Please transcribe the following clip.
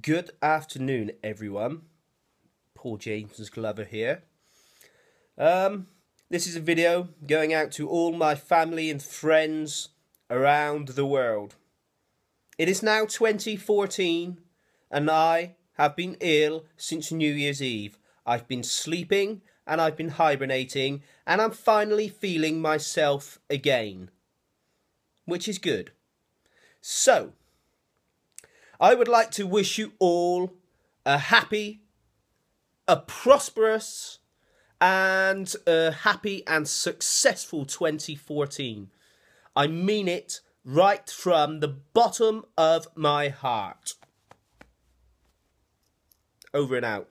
Good afternoon, everyone. Paul James's Glover here. Um, this is a video going out to all my family and friends around the world. It is now 2014, and I have been ill since New Year's Eve. I've been sleeping and I've been hibernating, and I'm finally feeling myself again, which is good. So, I would like to wish you all a happy, a prosperous, and a happy and successful 2014. I mean it right from the bottom of my heart. Over and out.